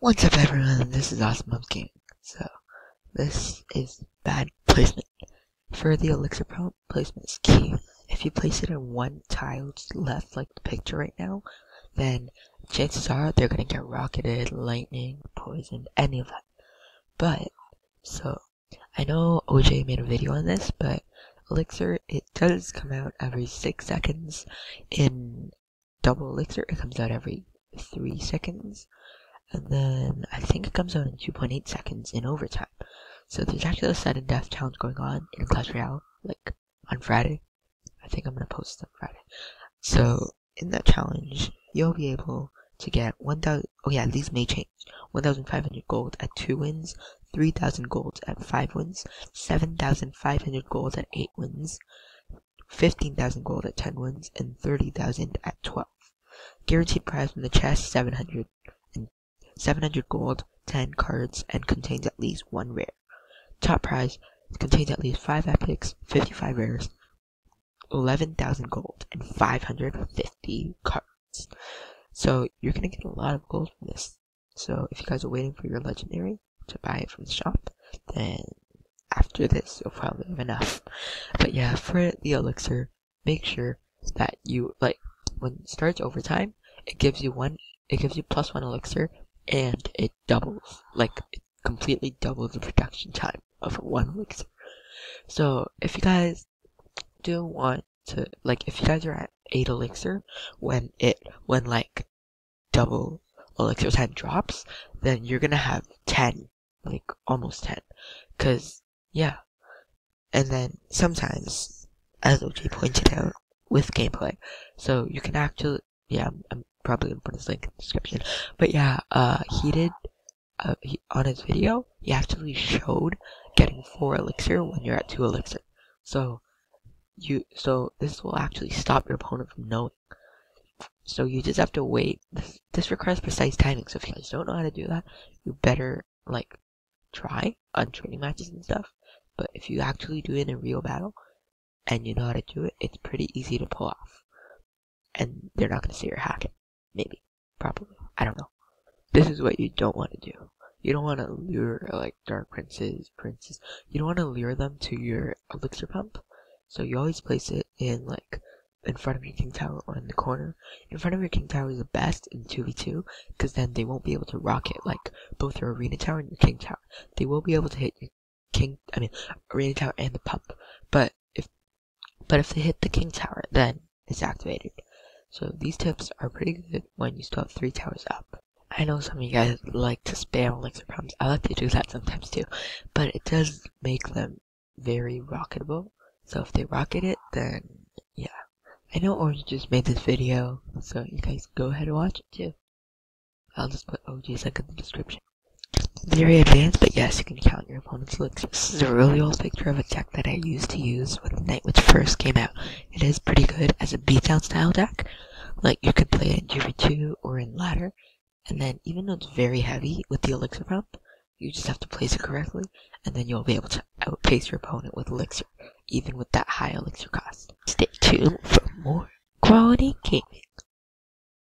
What's up everyone, this is Awesome Mom King. So, this is bad placement. For the elixir pump, placement is key. If you place it in one tile left, like the picture right now, then chances are they're gonna get rocketed, lightning, poisoned, any of that. But, so, I know OJ made a video on this, but elixir, it does come out every 6 seconds. In double elixir, it comes out every 3 seconds and then I think it comes out in 2.8 seconds in overtime. So there's actually a sudden death challenge going on in Clash Royale, like on Friday. I think I'm gonna post on Friday. So in that challenge, you'll be able to get 1,000. Oh yeah, these may change. 1,500 gold at two wins, 3,000 gold at five wins, 7,500 gold at eight wins, 15,000 gold at 10 wins, and 30,000 at 12. Guaranteed prize from the chest 700 700 gold, 10 cards, and contains at least one rare. Top prize contains at least 5 epics, 55 rares, 11,000 gold, and 550 cards. So you're gonna get a lot of gold from this. So if you guys are waiting for your legendary to buy it from the shop, then after this you'll probably have enough. But yeah, for the elixir, make sure that you like when it starts overtime, it gives you one it gives you plus one elixir and it doubles, like it completely doubles the production time of one elixir. So if you guys do want to, like, if you guys are at eight elixir when it when like double elixir time drops, then you're gonna have ten, like almost ten, cause yeah, and then sometimes, as OJ pointed out with gameplay, so you can actually yeah, I'm, I'm probably gonna put his link in the description. But yeah, uh, he did, uh, he, on his video, he actually showed getting four elixir when you're at two elixir. So, you, so this will actually stop your opponent from knowing. So you just have to wait. This, this requires precise timing. So if you guys don't know how to do that, you better like try on training matches and stuff. But if you actually do it in a real battle and you know how to do it, it's pretty easy to pull off. And they're not to say you're hacking. Maybe. Probably. I don't know. This is what you don't want to do. You don't want to lure like dark princes, princes. You don't want to lure them to your elixir pump. So you always place it in like in front of your king tower or in the corner. In front of your king tower is the best in 2v2 because then they won't be able to rocket like both your arena tower and your king tower. They will be able to hit your king, I mean, arena tower and the pump. But if, but if they hit the king tower, then it's activated. So these tips are pretty good when you still have three towers up. I know some of you guys like to spam elixir pumps. I like to do that sometimes too. But it does make them very rocketable. So if they rocket it, then yeah. I know Orange just made this video, so you guys go ahead and watch it too. I'll just put OJ's link in the description. Very advanced, but yes, you can count your opponent's elixirs. This is a really old picture of a deck that I used to use when the Night Witch first came out. It is pretty good as a beatdown style deck. Like, you could play it in 2v2 or in ladder. And then, even though it's very heavy with the elixir pump, you just have to place it correctly, and then you'll be able to outpace your opponent with elixir, even with that high elixir cost. Stay tuned for more quality gaming.